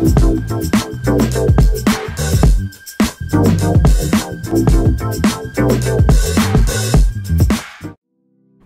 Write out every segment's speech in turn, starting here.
Música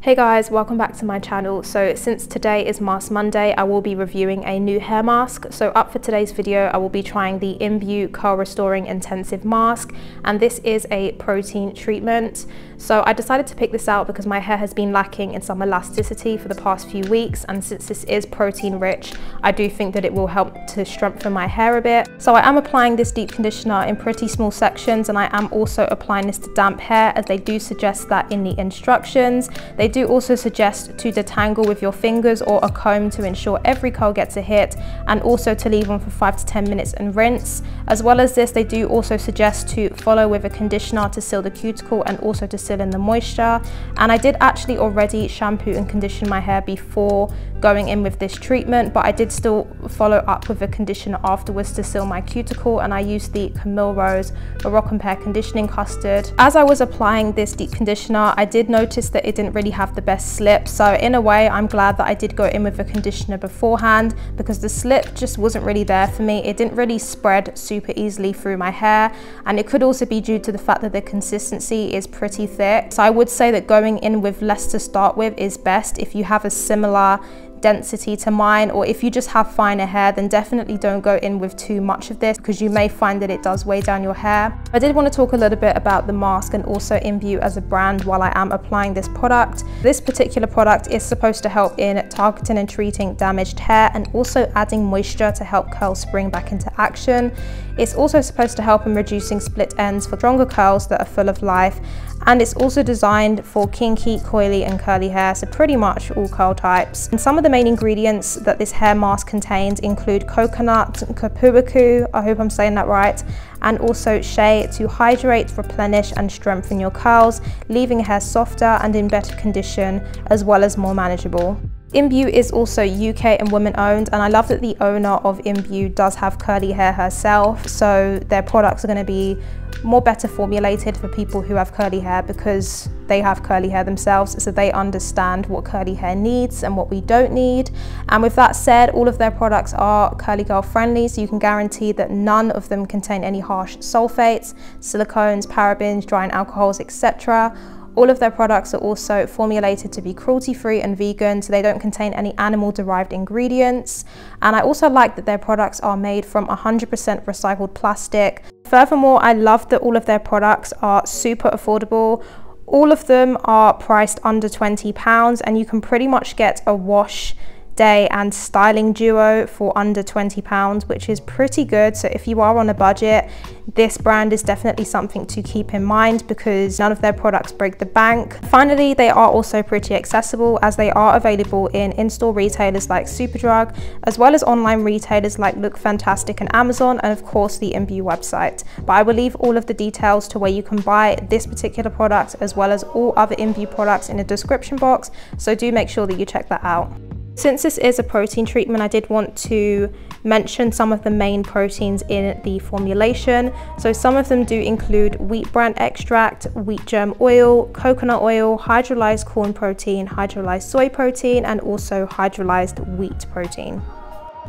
Hey guys, welcome back to my channel. So since today is Mask Monday, I will be reviewing a new hair mask. So up for today's video, I will be trying the Imbue Curl Restoring Intensive Mask. And this is a protein treatment. So I decided to pick this out because my hair has been lacking in some elasticity for the past few weeks. And since this is protein rich, I do think that it will help to strengthen my hair a bit. So I am applying this deep conditioner in pretty small sections. And I am also applying this to damp hair as they do suggest that in the instructions. They do also suggest to detangle with your fingers or a comb to ensure every curl gets a hit and also to leave on for 5 to 10 minutes and rinse. As well as this, they do also suggest to follow with a conditioner to seal the cuticle and also to seal in the moisture. And I did actually already shampoo and condition my hair before going in with this treatment, but I did still follow up with a conditioner afterwards to seal my cuticle and I used the Camille Rose Moroccan Pear Conditioning Custard. As I was applying this deep conditioner, I did notice that it didn't really have the best slip. So in a way, I'm glad that I did go in with a conditioner beforehand because the slip just wasn't really there for me. It didn't really spread super easily through my hair. And it could also be due to the fact that the consistency is pretty thick. So I would say that going in with less to start with is best if you have a similar density to mine or if you just have finer hair then definitely don't go in with too much of this because you may find that it does weigh down your hair. I did want to talk a little bit about the mask and also Imbue as a brand while I am applying this product. This particular product is supposed to help in targeting and treating damaged hair and also adding moisture to help curls spring back into action. It's also supposed to help in reducing split ends for stronger curls that are full of life and it's also designed for kinky, coily and curly hair, so pretty much all curl types. And some of the main ingredients that this hair mask contains include coconut, kapuaku, I hope I'm saying that right, and also shea to hydrate, replenish and strengthen your curls, leaving hair softer and in better condition, as well as more manageable. Imbue is also UK and women owned and I love that the owner of Imbue does have curly hair herself so their products are going to be more better formulated for people who have curly hair because they have curly hair themselves so they understand what curly hair needs and what we don't need and with that said all of their products are curly girl friendly so you can guarantee that none of them contain any harsh sulfates, silicones, parabens, drying alcohols etc all of their products are also formulated to be cruelty-free and vegan, so they don't contain any animal-derived ingredients. And I also like that their products are made from 100% recycled plastic. Furthermore, I love that all of their products are super affordable. All of them are priced under £20 and you can pretty much get a wash day and styling duo for under 20 pounds which is pretty good. So if you are on a budget this brand is definitely something to keep in mind because none of their products break the bank. Finally they are also pretty accessible as they are available in in-store retailers like superdrug as well as online retailers like look fantastic and amazon and of course the imbue website. But i will leave all of the details to where you can buy this particular product as well as all other imbue products in the description box. So do make sure that you check that out since this is a protein treatment, I did want to mention some of the main proteins in the formulation. So some of them do include wheat bran extract, wheat germ oil, coconut oil, hydrolyzed corn protein, hydrolyzed soy protein, and also hydrolyzed wheat protein.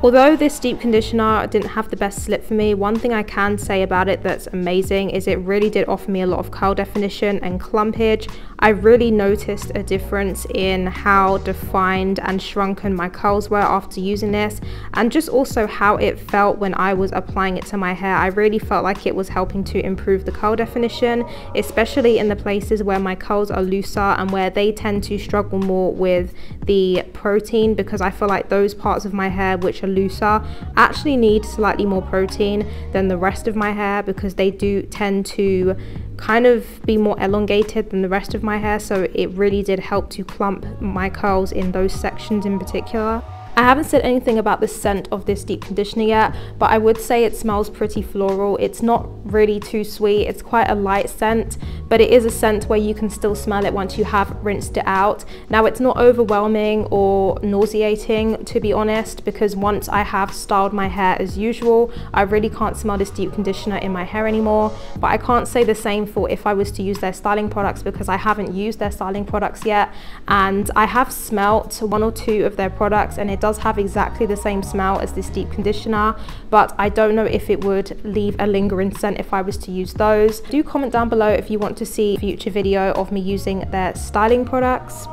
Although this deep conditioner didn't have the best slip for me, one thing I can say about it that's amazing is it really did offer me a lot of curl definition and clumpage. I really noticed a difference in how defined and shrunken my curls were after using this and just also how it felt when I was applying it to my hair. I really felt like it was helping to improve the curl definition, especially in the places where my curls are looser and where they tend to struggle more with the protein because I feel like those parts of my hair which looser actually need slightly more protein than the rest of my hair because they do tend to kind of be more elongated than the rest of my hair so it really did help to clump my curls in those sections in particular. I haven't said anything about the scent of this deep conditioner yet, but I would say it smells pretty floral. It's not really too sweet. It's quite a light scent, but it is a scent where you can still smell it once you have rinsed it out. Now it's not overwhelming or nauseating to be honest, because once I have styled my hair as usual, I really can't smell this deep conditioner in my hair anymore. But I can't say the same for if I was to use their styling products because I haven't used their styling products yet. And I have smelt one or two of their products and it does does have exactly the same smell as this deep conditioner, but I don't know if it would leave a lingering scent if I was to use those. Do comment down below if you want to see future video of me using their styling products.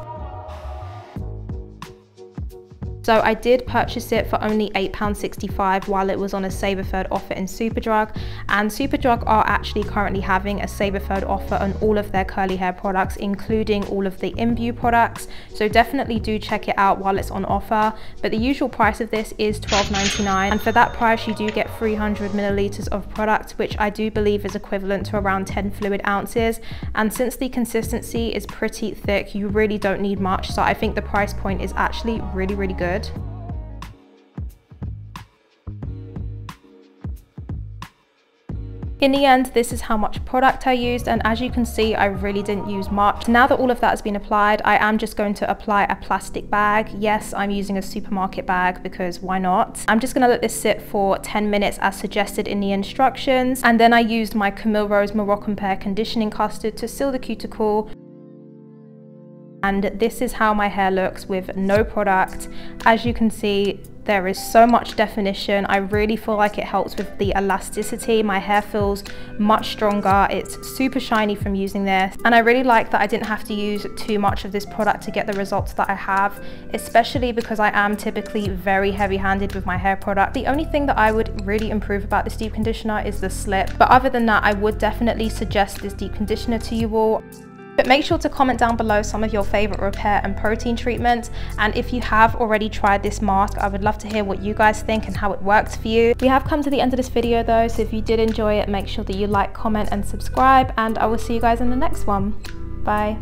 So I did purchase it for only £8.65 while it was on a Save Third offer in Superdrug. And Superdrug are actually currently having a Save Third offer on all of their curly hair products including all of the Imbue products. So definitely do check it out while it's on offer. But the usual price of this is $12.99 and for that price you do get 300 milliliters of product which I do believe is equivalent to around 10 fluid ounces. And since the consistency is pretty thick you really don't need much. So I think the price point is actually really really good good. In the end, this is how much product I used and as you can see, I really didn't use much. Now that all of that has been applied, I am just going to apply a plastic bag. Yes, I'm using a supermarket bag because why not? I'm just gonna let this sit for 10 minutes as suggested in the instructions. And then I used my Camille Rose Moroccan Pear Conditioning Custard to seal the cuticle and this is how my hair looks with no product. As you can see, there is so much definition. I really feel like it helps with the elasticity. My hair feels much stronger. It's super shiny from using this. And I really like that I didn't have to use too much of this product to get the results that I have, especially because I am typically very heavy handed with my hair product. The only thing that I would really improve about this deep conditioner is the slip. But other than that, I would definitely suggest this deep conditioner to you all. But make sure to comment down below some of your favorite repair and protein treatments. And if you have already tried this mask, I would love to hear what you guys think and how it works for you. We have come to the end of this video though, so if you did enjoy it, make sure that you like, comment and subscribe. And I will see you guys in the next one. Bye.